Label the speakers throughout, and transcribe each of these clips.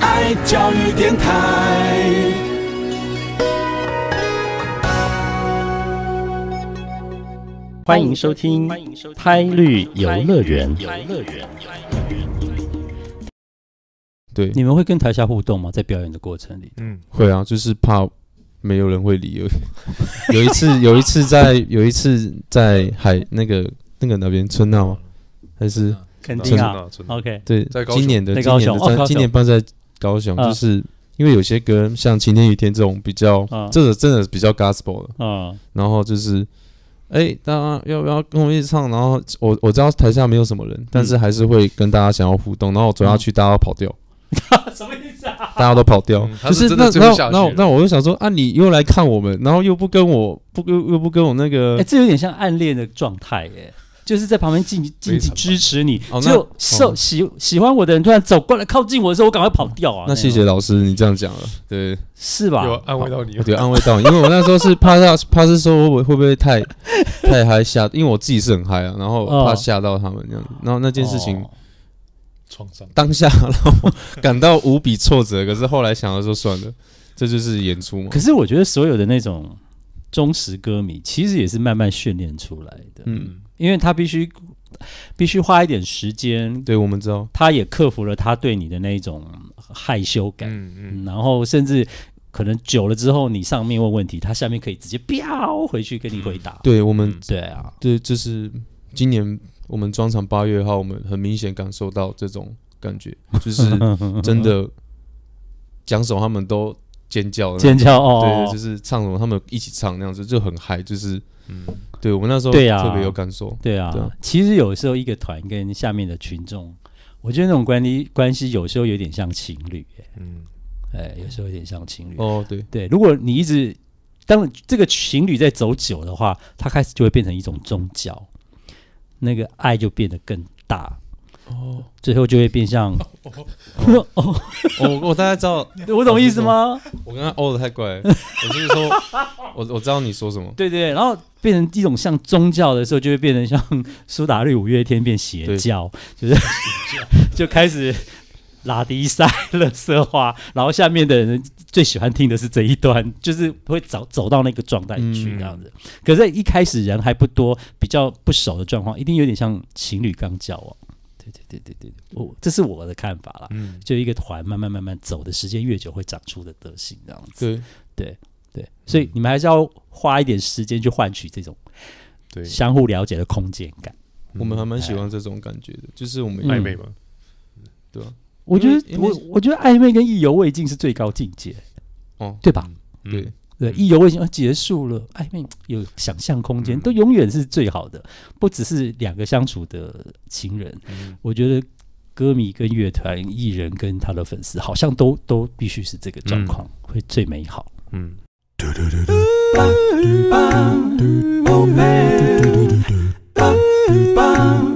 Speaker 1: 爱教育电台。
Speaker 2: 欢迎收听《胎绿游乐园》。
Speaker 3: 对，
Speaker 4: 你们会跟台下互动吗？在表演的过程里？
Speaker 5: 嗯，
Speaker 3: 会啊，就是怕没有人会理而已。有一次，有一次在有一次在海那个那个哪边村闹吗？还是
Speaker 4: 肯定啊
Speaker 5: 的真的
Speaker 4: ，OK，
Speaker 3: 对
Speaker 5: 在高雄
Speaker 3: 今年的
Speaker 4: 在
Speaker 3: 今年的在
Speaker 4: 高雄哦高雄
Speaker 3: 今年办在高雄，
Speaker 4: 嗯
Speaker 3: 就是因为有些歌像晴天雨天这种比较
Speaker 4: 嗯，
Speaker 3: 这个真的比较 gospel 的，
Speaker 4: 嗯，
Speaker 3: 然后就是。哎、大家要不要跟我一起唱？然后我我知道台下没有什么人，但是还是会跟大家想要互动。然后我走下去，大家都跑掉，
Speaker 4: 什么意思啊？
Speaker 3: 大家都跑掉
Speaker 5: 嗯，他
Speaker 3: 就是是
Speaker 5: 真
Speaker 3: 那那
Speaker 5: 追不下去
Speaker 3: 那我那我就想说啊，你又来看我们，然后又不跟我不又又不跟我那个
Speaker 4: 哎，这有点像暗恋的状态耶。就是在旁边静静静支持你，就受喜喜欢我的人突然走过来靠近我的时候，我赶快跑掉啊！
Speaker 3: 那谢谢老师，你这样讲了，对，
Speaker 4: 是吧？
Speaker 5: 有安慰到你
Speaker 3: 对，安慰到你，因为我那时候是 怕他怕是说会不会会不会太太嗨吓，因为我自己是很嗨啊，然后
Speaker 4: 哦。
Speaker 3: 怕吓到他们这样子，然后那件事情
Speaker 4: 哦。
Speaker 5: 创伤。
Speaker 3: 当下让我感到无比挫折，可是后来想了说算了，这就是演出嘛。
Speaker 4: 可，是我觉得所有的那种忠实歌迷，其实也是慢慢训练出来的，
Speaker 3: 嗯，
Speaker 4: 因为他必须必须花一点时间，
Speaker 3: 对，我们知道，
Speaker 4: 他也克服了他对你的那一种害羞感，
Speaker 5: 嗯嗯，
Speaker 4: 然后甚至可能久了之后，你上面问问题，他下面可以直接飙回去跟你回答。
Speaker 3: 对我们
Speaker 5: 嗯
Speaker 4: 对啊，
Speaker 3: 对，就是今年我们专场八月号，我们很明显感受到这种感觉，就是真的 讲什么他们都尖叫
Speaker 4: 尖叫哦，
Speaker 3: 对对，就是唱什么他们一起唱那样子，就很嗨，就是
Speaker 5: 嗯。
Speaker 3: 对我们那时候
Speaker 4: 对啊。
Speaker 3: 特别有感受。
Speaker 4: 对啊，
Speaker 3: 对啊。
Speaker 4: 其实有时候一个团跟下面的群众，我觉得那种关系关系有时候有点像情侣，
Speaker 5: 嗯，
Speaker 4: 哎，有时候有点像情侣。
Speaker 3: 哦，对，
Speaker 4: 对，如果你一直当这个情侣在走久的话，它开始就会变成一种宗教，那个爱就变得更大，
Speaker 3: 哦，
Speaker 4: 最后就会变像，
Speaker 3: 哦，我我大概知道，
Speaker 4: 我懂意思吗？
Speaker 3: 我刚刚哦的太怪了，我就是说，我我知道你说什么，
Speaker 4: 对对，然后变成一种像宗教的时候，就会变成像苏打绿五月天变邪教，就是 就开始拉低塞、乐色化，然后下面的人最喜欢听的是这一段，就是会走走到那个状态去
Speaker 5: 嗯
Speaker 4: 这样子。可是，一开始人还不多，比较不熟的状况，一定有点像情侣刚交往。对对对对对，我这是我的看法啦。
Speaker 5: 嗯，
Speaker 4: 就一个团慢慢慢慢走的时间越久，会长出的德性这样子。
Speaker 3: 对，
Speaker 4: 对对，所以你们还是要花一点时间去换取这种
Speaker 5: 对，
Speaker 4: 相互了解的空间感。
Speaker 3: 我们还蛮喜欢这种感觉的，就是我们
Speaker 5: 暧昧嘛，
Speaker 3: 对吧？
Speaker 4: 我觉得我我觉得暧昧跟意犹未尽是最高境界，
Speaker 3: 哦，
Speaker 4: 对吧？
Speaker 3: 对，
Speaker 4: 对，意犹未尽，啊结束了，暧昧有想象空间，都永远是最好的，不只是两个相处的情人。
Speaker 5: 嗯
Speaker 4: 我觉得歌迷跟乐团、艺人跟他的粉丝，好像都都必须是这个状况，会最美好。
Speaker 5: 嗯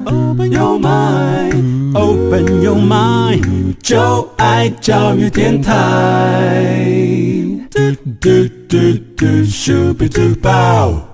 Speaker 1: ，Open your mind, open your mind，就爱教育电台。do do do do shooby doo bow.